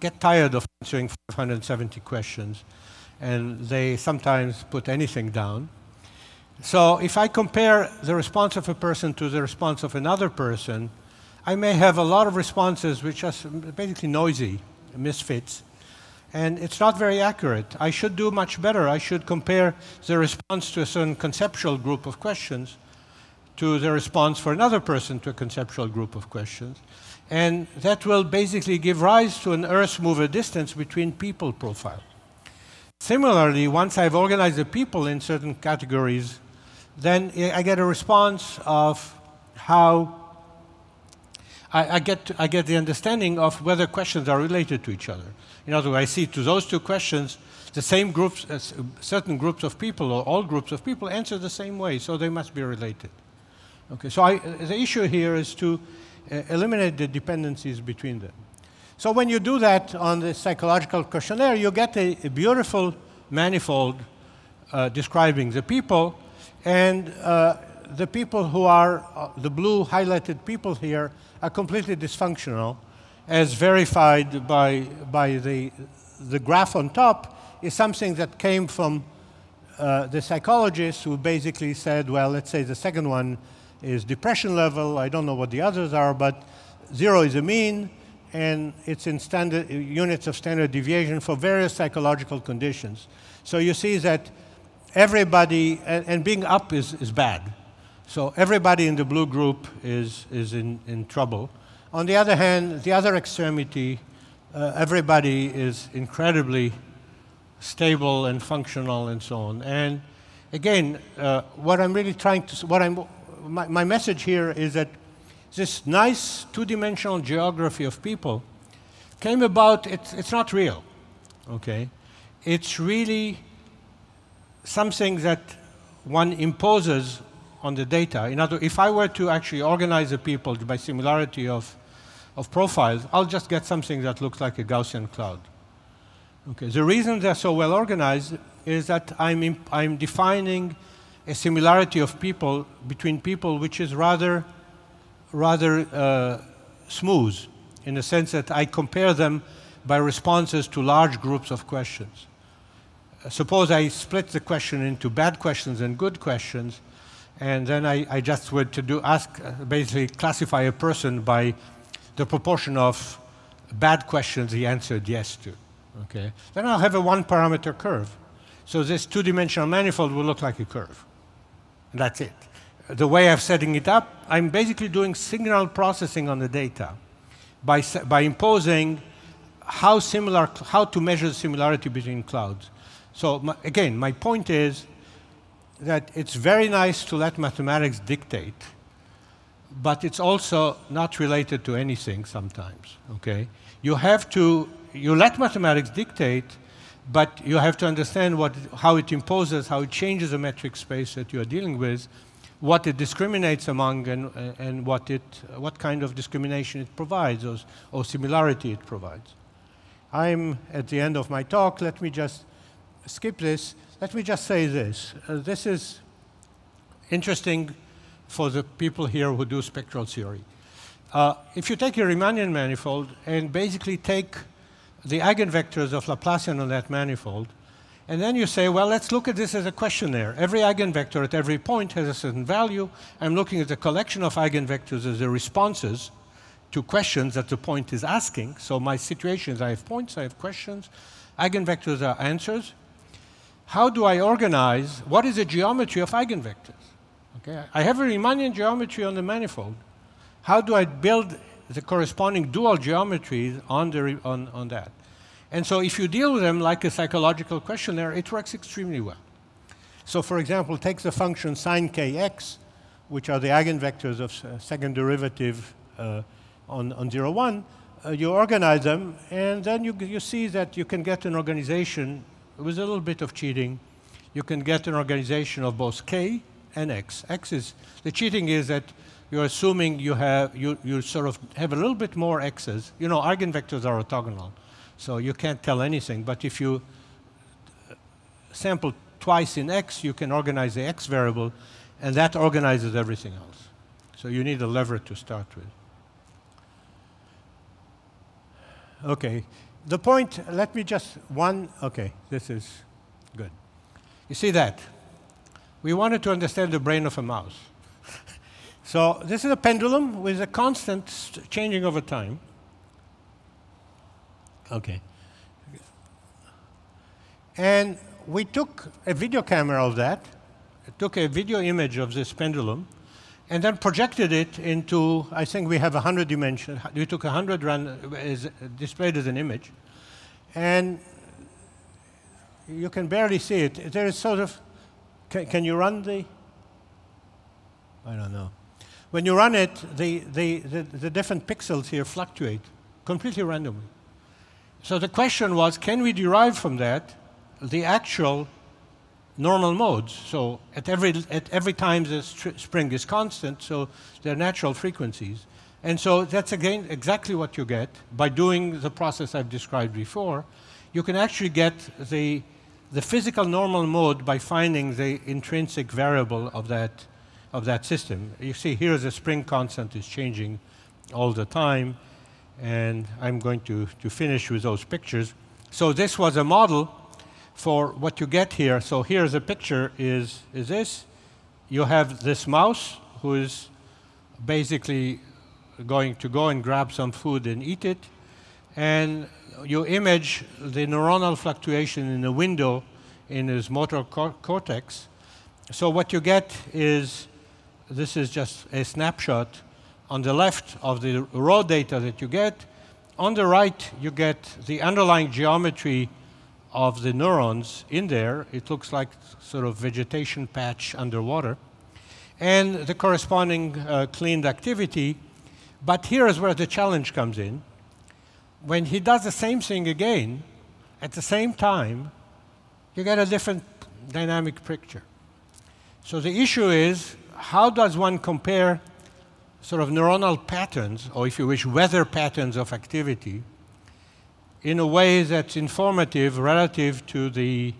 Speaker 2: get tired of answering 570 questions, and they sometimes put anything down. So if I compare the response of a person to the response of another person, I may have a lot of responses which are basically noisy, misfits, and it's not very accurate. I should do much better. I should compare the response to a certain conceptual group of questions to the response for another person to a conceptual group of questions. And that will basically give rise to an Earth mover distance between people profile. Similarly, once I've organized the people in certain categories, then I get a response of how I, I, get, I get the understanding of whether questions are related to each other. In other words, I see to those two questions, the same groups, uh, certain groups of people or all groups of people answer the same way, so they must be related. Okay, so I, the issue here is to uh, eliminate the dependencies between them. So when you do that on the psychological questionnaire, you get a, a beautiful manifold uh, describing the people, and uh, the people who are, uh, the blue highlighted people here, are completely dysfunctional, as verified by, by the, the graph on top, is something that came from uh, the psychologists who basically said, well, let's say the second one is depression level, I don't know what the others are, but zero is a mean, and it's in standard, units of standard deviation for various psychological conditions. So you see that everybody, and, and being up is, is bad. So everybody in the blue group is, is in, in trouble. On the other hand, the other extremity, uh, everybody is incredibly stable and functional and so on. And again, uh, what I'm really trying to, what I'm, my, my message here is that this nice two-dimensional geography of people came about, it's, it's not real, okay? It's really something that one imposes on the data. In other, words, if I were to actually organize the people by similarity of, of profiles, I'll just get something that looks like a Gaussian cloud. Okay. The reason they're so well organized is that I'm, I'm defining a similarity of people between people which is rather, rather uh, smooth in the sense that I compare them by responses to large groups of questions suppose I split the question into bad questions and good questions, And then I, I just would to do ask, uh, basically classify a person by the proportion of bad questions he answered yes to. Okay. Then I'll have a one parameter curve. So this two dimensional manifold will look like a curve. And that's it. The way I'm setting it up, I'm basically doing signal processing on the data by, by imposing how similar, how to measure similarity between clouds. So my, again, my point is that it's very nice to let mathematics dictate, but it's also not related to anything sometimes, okay? You have to, you let mathematics dictate, but you have to understand what, how it imposes, how it changes the metric space that you are dealing with, what it discriminates among, and, and what, it, what kind of discrimination it provides, or, or similarity it provides. I'm at the end of my talk. Let me just skip this. Let me just say this. Uh, this is interesting for the people here who do spectral theory. Uh, if you take a Riemannian manifold and basically take the eigenvectors of Laplacian on that manifold, and then you say, well, let's look at this as a questionnaire. Every eigenvector at every point has a certain value. I'm looking at the collection of eigenvectors as the responses to questions that the point is asking. So my situations, I have points, I have questions. Eigenvectors are answers. How do I organize, what is the geometry of eigenvectors? Okay, I have a Riemannian geometry on the manifold. How do I build the corresponding dual geometries on, the, on, on that? And so if you deal with them like a psychological questionnaire, it works extremely well. So for example, take the function sine kx, which are the eigenvectors of second derivative uh, on, on 0, 1, uh, you organize them, and then you, you see that you can get an organization with a little bit of cheating. You can get an organization of both k and x. x is, the cheating is that you're assuming you have, you, you sort of have a little bit more x's. You know, eigenvectors are orthogonal, so you can't tell anything, but if you sample twice in x, you can organize the x variable, and that organizes everything else. So you need a lever to start with. Okay. The point, let me just, one, okay, this is good. You see that? We wanted to understand the brain of a mouse. so this is a pendulum with a constant changing over time. Okay. And we took a video camera of that, took a video image of this pendulum, and then projected it into, I think we have 100 dimensions. We took 100 run, is displayed as an image. And you can barely see it. There is sort of, can, can you run the, I don't know. When you run it, the, the, the, the different pixels here fluctuate completely randomly. So the question was, can we derive from that the actual normal modes. So at every, at every time the spring is constant, so they're natural frequencies. And so that's again exactly what you get by doing the process I've described before. You can actually get the, the physical normal mode by finding the intrinsic variable of that, of that system. You see here the spring constant is changing all the time. And I'm going to, to finish with those pictures. So this was a model for what you get here. So here's a picture is, is this. You have this mouse who is basically going to go and grab some food and eat it. And you image the neuronal fluctuation in the window in his motor cor cortex. So what you get is, this is just a snapshot on the left of the raw data that you get. On the right, you get the underlying geometry of the neurons in there. It looks like sort of vegetation patch underwater. And the corresponding uh, cleaned activity. But here is where the challenge comes in. When he does the same thing again, at the same time, you get a different dynamic picture. So the issue is, how does one compare sort of neuronal patterns, or if you wish, weather patterns of activity, in a way that's informative relative to the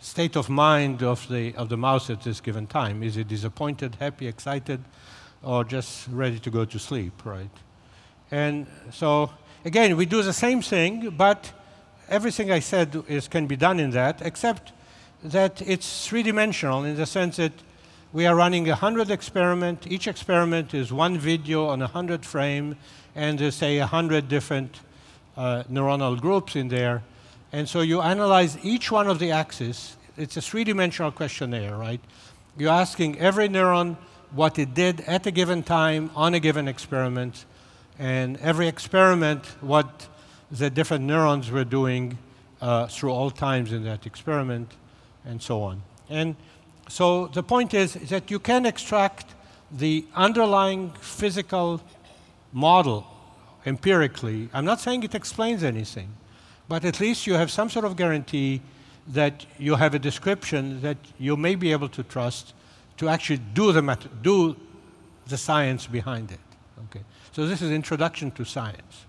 Speaker 2: state of mind of the, of the mouse at this given time. Is it disappointed, happy, excited, or just ready to go to sleep, right? And so, again, we do the same thing, but everything I said is, can be done in that, except that it's three-dimensional in the sense that we are running a 100 experiment. Each experiment is one video on a 100 frame, and there's, say, 100 different neuronal groups in there. And so you analyze each one of the axes. It's a three-dimensional questionnaire, right? You're asking every neuron what it did at a given time on a given experiment, and every experiment what the different neurons were doing uh, through all times in that experiment, and so on. And so the point is that you can extract the underlying physical model empirically. I'm not saying it explains anything, but at least you have some sort of guarantee that you have a description that you may be able to trust to actually do the, do the science behind it. Okay. So this is introduction to science.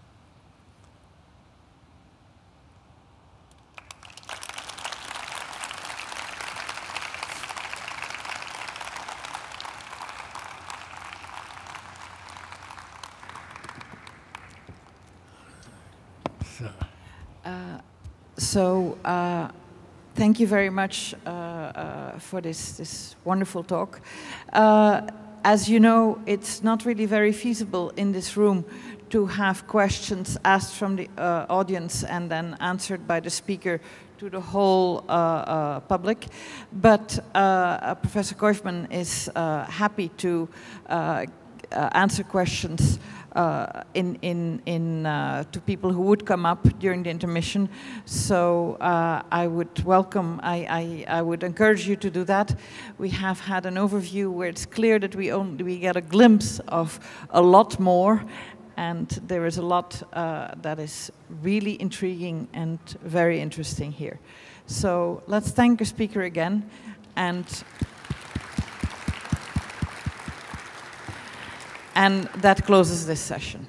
Speaker 1: So uh, thank you very much uh, uh, for this, this wonderful talk. Uh, as you know, it's not really very feasible in this room to have questions asked from the uh, audience and then answered by the speaker to the whole uh, public. But Professor Coifman is happy to answer questions uh, in, in, in, uh, to people who would come up during the intermission. So uh, I would welcome, I, I, I, would encourage you to do that. We have had an overview where it's clear that we, only, we get a glimpse of a lot more and there is a lot uh, that is really intriguing and very interesting here. So let's thank the speaker again and And that closes this session.